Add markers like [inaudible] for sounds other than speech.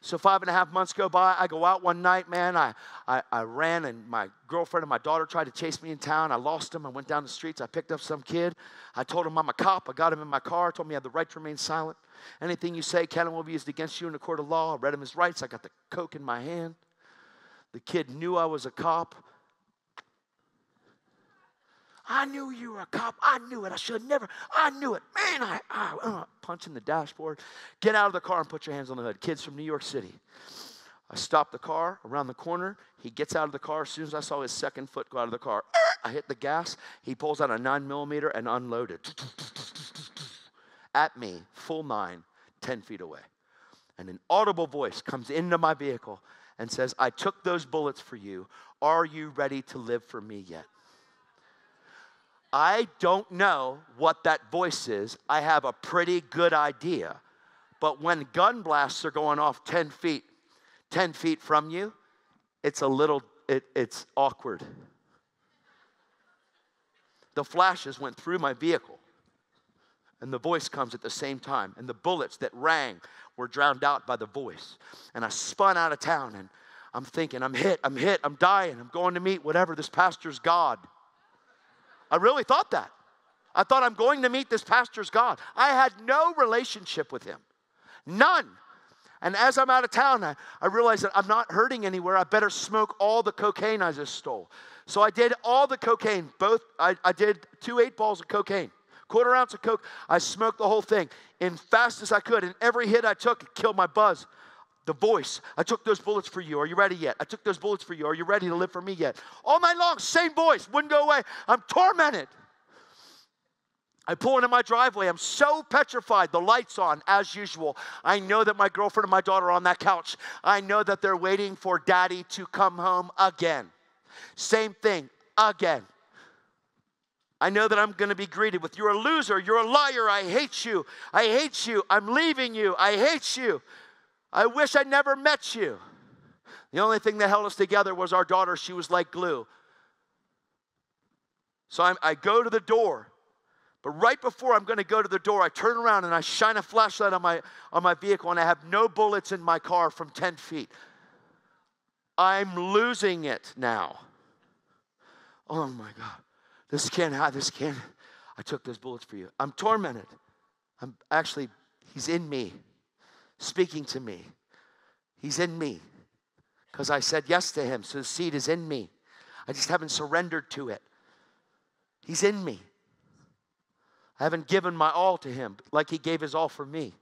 So five and a half months go by. I go out one night, man. I, I, I ran, and my girlfriend and my daughter tried to chase me in town. I lost them. I went down the streets. I picked up some kid. I told him I'm a cop. I got him in my car. Told me I had the right to remain silent. Anything you say can and will be used against you in a court of law. I read him his rights. I got the coke in my hand. The kid knew I was a cop. I knew you were a cop. I knew it. I should never. I knew it. Man, I, I uh, punching the dashboard. Get out of the car and put your hands on the hood. Kids from New York City. I stopped the car around the corner. He gets out of the car. As soon as I saw his second foot go out of the car, [clears throat] I hit the gas. He pulls out a nine millimeter and unloaded at me, full nine, 10 feet away. And an audible voice comes into my vehicle and says, I took those bullets for you. Are you ready to live for me yet? I don't know what that voice is. I have a pretty good idea. But when gun blasts are going off 10 feet, 10 feet from you, it's a little, it, it's awkward. The flashes went through my vehicle, and the voice comes at the same time, and the bullets that rang were drowned out by the voice. And I spun out of town, and I'm thinking, I'm hit, I'm hit, I'm dying, I'm going to meet whatever this pastor's God. I really thought that. I thought I'm going to meet this pastor's God. I had no relationship with him, none. And as I'm out of town, I, I realized that I'm not hurting anywhere. I better smoke all the cocaine I just stole. So I did all the cocaine, both, I, I did two eight balls of cocaine, quarter ounce of coke. I smoked the whole thing in fast as I could. And every hit I took, it killed my buzz. The voice, I took those bullets for you. Are you ready yet? I took those bullets for you. Are you ready to live for me yet? All night long, same voice, wouldn't go away. I'm tormented. I pull into my driveway. I'm so petrified. The light's on as usual. I know that my girlfriend and my daughter are on that couch. I know that they're waiting for daddy to come home again. Same thing, again. I know that I'm going to be greeted with, You're a loser. You're a liar. I hate you. I hate you. I'm leaving you. I hate you. I wish I never met you. The only thing that held us together was our daughter. She was like glue. So I'm, i go to the door. But right before I'm going to go to the door, I turn around and I shine a flashlight on my, on my vehicle, and I have no bullets in my car from 10 feet. I'm losing it now. Oh my God. This can't, this can't. I took those bullets for you. I'm tormented. I'm actually, he's in me speaking to me. He's in me because I said yes to him. So the seed is in me. I just haven't surrendered to it. He's in me. I haven't given my all to him like he gave his all for me.